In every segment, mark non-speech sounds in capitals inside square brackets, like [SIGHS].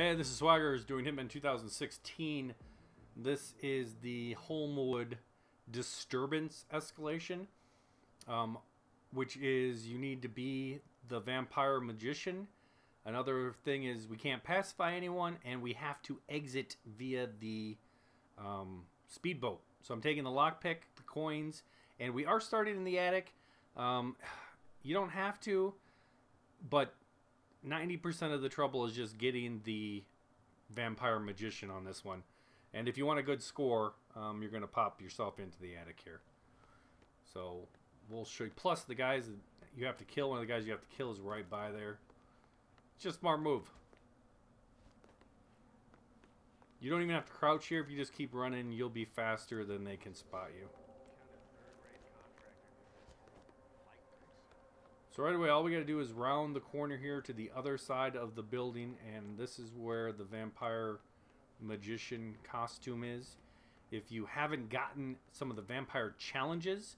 Hey, this is Swaggers doing Hitman 2016. This is the Holmwood disturbance escalation, um, which is you need to be the vampire magician. Another thing is we can't pacify anyone, and we have to exit via the um, speedboat. So I'm taking the lockpick, the coins, and we are starting in the attic. Um, [SIGHS] you don't have to, but 90% of the trouble is just getting the vampire magician on this one. And if you want a good score, um, you're going to pop yourself into the attic here. So we'll show you. Plus, the guys you have to kill, one of the guys you have to kill is right by there. It's just smart move. You don't even have to crouch here. If you just keep running, you'll be faster than they can spot you. So right away, all we got to do is round the corner here to the other side of the building, and this is where the vampire magician costume is. If you haven't gotten some of the vampire challenges,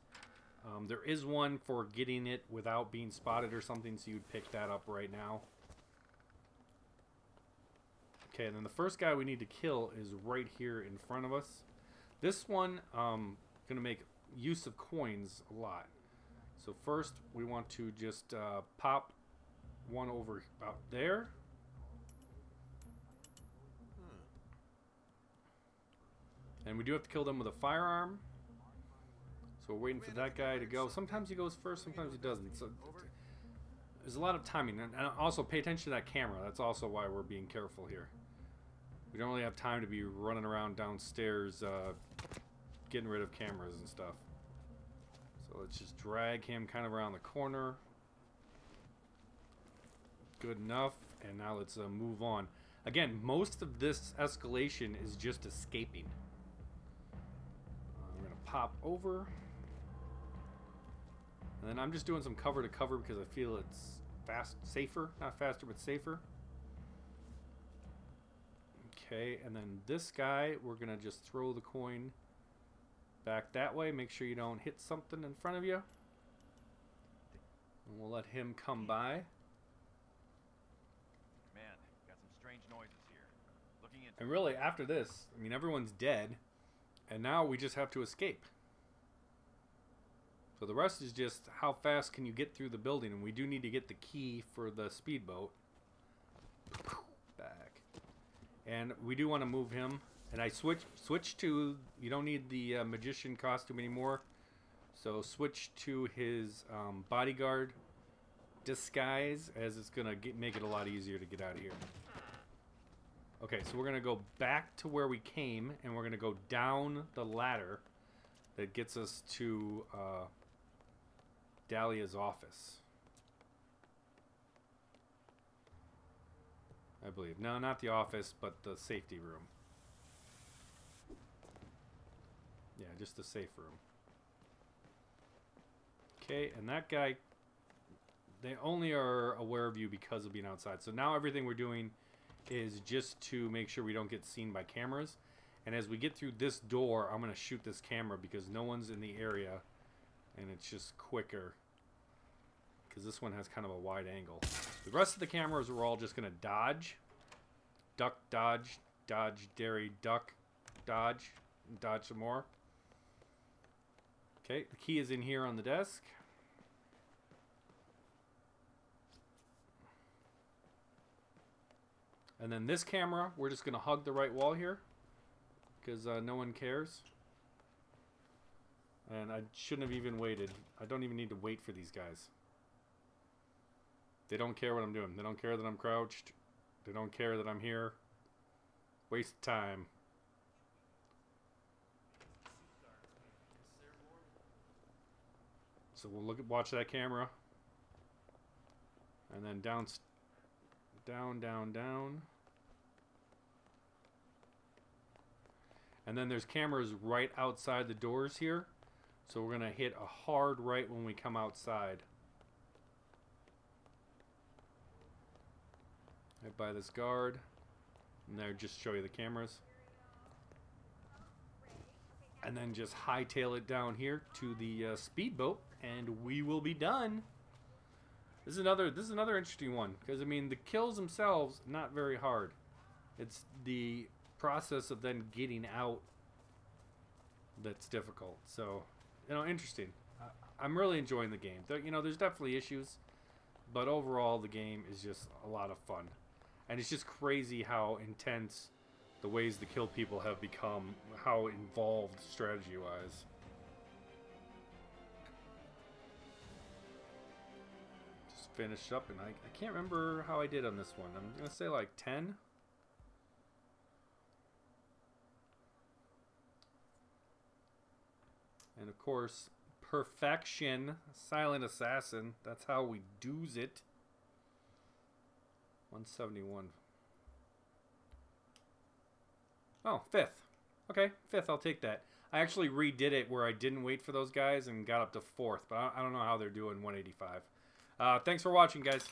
um, there is one for getting it without being spotted or something, so you'd pick that up right now. Okay, and then the first guy we need to kill is right here in front of us. This one, um, to make use of coins a lot. So first, we want to just uh, pop one over about there. And we do have to kill them with a firearm. So we're waiting for that guy to go. Sometimes he goes first, sometimes he doesn't. So there's a lot of timing. And also pay attention to that camera. That's also why we're being careful here. We don't really have time to be running around downstairs uh, getting rid of cameras and stuff. Let's just drag him kind of around the corner. Good enough. And now let's uh, move on. Again, most of this escalation is just escaping. Uh, I'm going to pop over. And then I'm just doing some cover to cover because I feel it's fast, safer. Not faster, but safer. Okay, and then this guy, we're going to just throw the coin back that way. Make sure you don't hit something in front of you. And we'll let him come by. Man, got some strange noises here. Looking into And really, after this, I mean, everyone's dead. And now we just have to escape. So the rest is just how fast can you get through the building. And we do need to get the key for the speedboat. Back. And we do want to move him. And I switch switch to you don't need the uh, magician costume anymore. So switch to his um, bodyguard disguise as it's gonna get, make it a lot easier to get out of here. Okay, so we're gonna go back to where we came, and we're gonna go down the ladder that gets us to uh, Dalia's office. I believe. No, not the office, but the safety room. Yeah, just the safe room. Okay, and that guy, they only are aware of you because of being outside. So now everything we're doing is just to make sure we don't get seen by cameras. And as we get through this door, I'm going to shoot this camera because no one's in the area. And it's just quicker. Because this one has kind of a wide angle. The rest of the cameras we're all just going to dodge. Duck, dodge, dodge, dairy, duck, dodge, dodge some more. Okay, the key is in here on the desk. And then this camera, we're just going to hug the right wall here because uh, no one cares. And I shouldn't have even waited. I don't even need to wait for these guys. They don't care what I'm doing. They don't care that I'm crouched. They don't care that I'm here. Waste time. So we'll look at watch that camera. And then down down down down. And then there's cameras right outside the doors here. So we're going to hit a hard right when we come outside. Right by this guard. And there just show you the cameras. And then just hightail it down here to the uh, speedboat and we will be done. This is another this is another interesting one because I mean the kills themselves not very hard. It's the process of then getting out that's difficult. So, you know, interesting. I'm really enjoying the game. There, you know, there's definitely issues, but overall, the game is just a lot of fun, and it's just crazy how intense the ways to kill people have become, how involved strategy-wise. Just finished up, and I, I can't remember how I did on this one. I'm gonna say like 10. And of course, perfection, silent assassin. That's how we do's it. 171. Oh, fifth. Okay, fifth. I'll take that. I actually redid it where I didn't wait for those guys and got up to fourth, but I don't know how they're doing 185. Uh, thanks for watching, guys.